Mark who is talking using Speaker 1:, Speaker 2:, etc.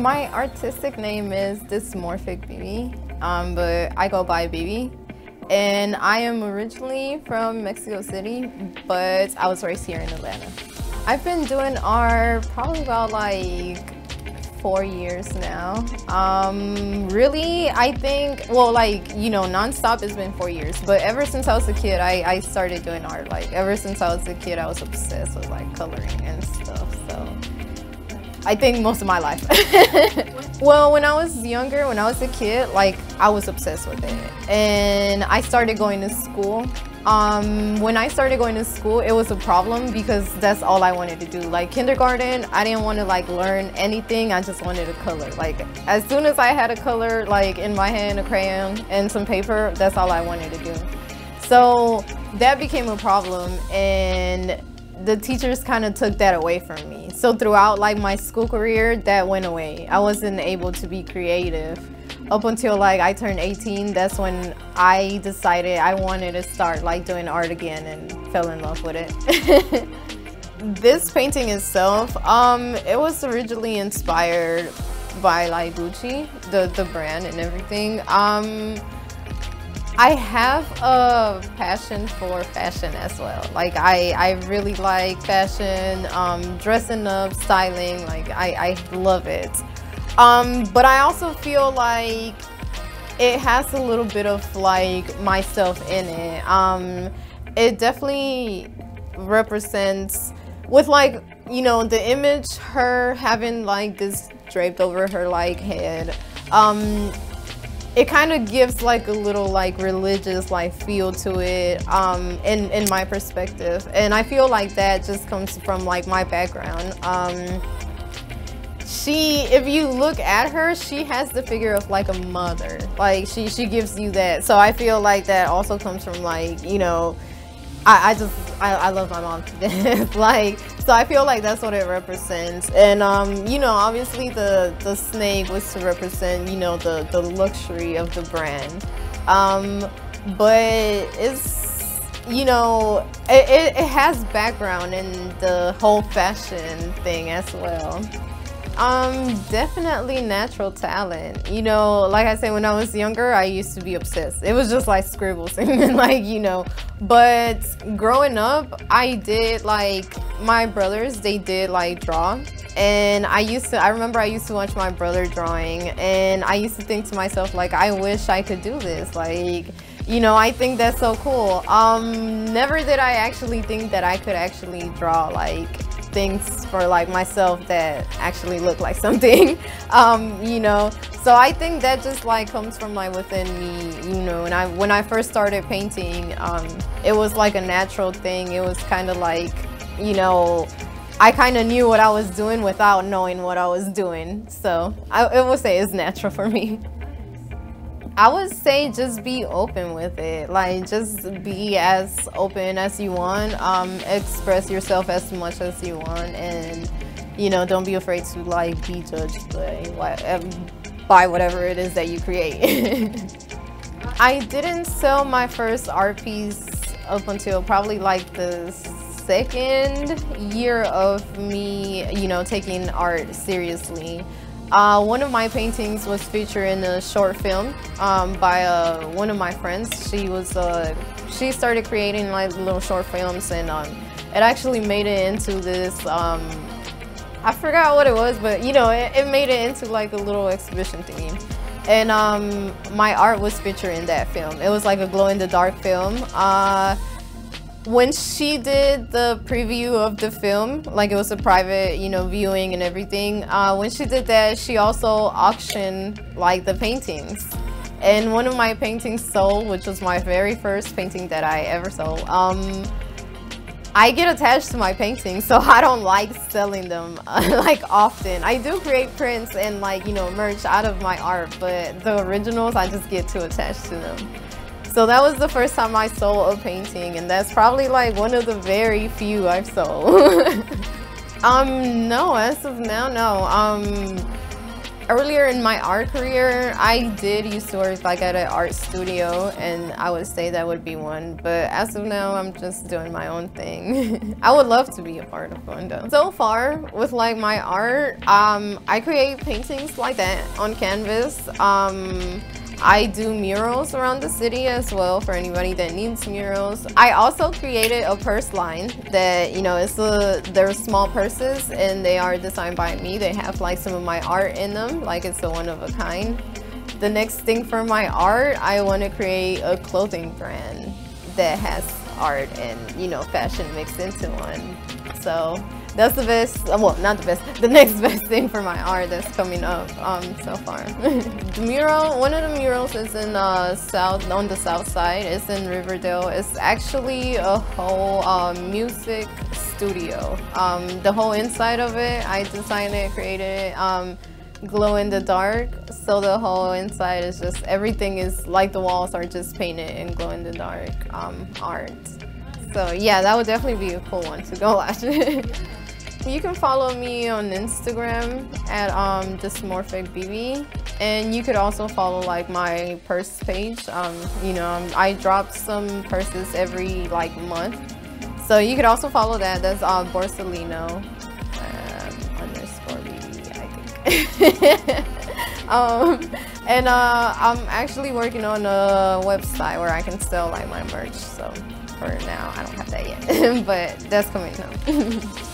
Speaker 1: My artistic name is Dismorphic BB, um, but I go by BB. And I am originally from Mexico City, but I was raised here in Atlanta. I've been doing art probably about like four years now. Um, really, I think, well, like, you know, nonstop has been four years, but ever since I was a kid, I, I started doing art. Like, ever since I was a kid, I was obsessed with like coloring and stuff, so. I think most of my life. well, when I was younger, when I was a kid, like I was obsessed with it. And I started going to school um, when I started going to school, it was a problem because that's all I wanted to do. Like kindergarten, I didn't want to like learn anything. I just wanted to color. Like as soon as I had a color like in my hand, a crayon and some paper, that's all I wanted to do. So that became a problem and the teachers kind of took that away from me. So throughout like my school career, that went away. I wasn't able to be creative up until like I turned 18, that's when I decided I wanted to start like doing art again and fell in love with it. this painting itself, um, it was originally inspired by like Gucci, the, the brand and everything. Um, I have a passion for fashion as well. Like I, I really like fashion, um, dressing up, styling, like I, I love it. Um, but I also feel like it has a little bit of like myself in it. Um, it definitely represents with like you know the image her having like this draped over her like head um it kind of gives like a little like religious like feel to it um in in my perspective. And i feel like that just comes from like my background. Um she if you look at her she has the figure of like a mother. Like she she gives you that. So i feel like that also comes from like you know i, I just I, I love my mom to death. Like so i feel like that's what it represents. And um you know obviously the the snake was to represent you know the the luxury of the brand. Um but it's you know it, it, it has background in the whole fashion thing as well um, definitely natural talent. You know, like I said, when I was younger, I used to be obsessed. It was just like scribbles and like, you know, but growing up, I did like, my brothers, they did like draw. And I used to, I remember I used to watch my brother drawing and I used to think to myself, like, I wish I could do this. Like, you know, I think that's so cool. Um, never did I actually think that I could actually draw like things for like myself that actually look like something um, you know? So I think that just like comes from like within me you know? And I when I first started painting um, it was like a natural thing. It was kind of like you know I kind of knew what I was doing without knowing what I was doing. So I, I would say it's natural for me I would say just be open with it. Like just be as open as you want. Um, express yourself as much as you want, and you know, don't be afraid to like be judged by, um, by whatever it is that you create. I didn't sell my first art piece up until probably like the second year of me, you know, taking art seriously. Uh, one of my paintings was featured in a short film um, by uh, one of my friends. She was uh, she started creating like little short films, and um, it actually made it into this. Um, I forgot what it was, but you know, it, it, made it into like a little exhibition theme. And um, my art was featured in that film. It was like a glow in the dark film. When she did the preview of the film, like it was a private, you know, viewing and everything, uh, when she did that, she also auctioned like the paintings. And one of my paintings sold, which was my very first painting that I ever sold. Um, I get attached to my paintings, so I don't like selling them like often. I do create prints and like, you know, merch out of my art, but the originals, I just get too attached to them. So that was the first time I sold a painting and that's probably like one of the very few I've sold. um, no, as of now, no. Um, earlier in my art career, I did used to work like at an art studio and I would say that would be one. But as of now, I'm just doing my own thing. I would love to be a part of one though. So far with like my art, um, I create paintings like that on canvas. Um, I do murals around the city as well for anybody that needs murals. I also created a purse line that, you know, it's a, they're small purses and they are designed by me. They have like some of my art in them, like it's a one of a kind. The next thing for my art, I want to create a clothing brand that has art and, you know, fashion mixed into one. So that's the best, well, not the best, the next best thing for my art that's coming up um, so far. the mural, one of the murals is in uh, south, on the south side. It's in Riverdale. It's actually a whole uh, music studio. Um, the whole inside of it, I designed it, created it. Um, glow in the dark so the whole inside is just everything is like the walls are just painted in glow in the dark um, art so yeah that would definitely be a cool one to go watch You can follow me on Instagram at um, dismorphicbb, and you could also follow like my purse page. Um, you know, um, I drop some purses every like month, so you could also follow that. That's uh, Borsellino um, underscore bb, I think. um, and uh, I'm actually working on a website where I can sell like my merch. So for now, I don't have that yet, but that's coming up.